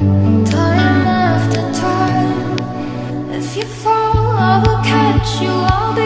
Time after time If you fall, I will catch you all day.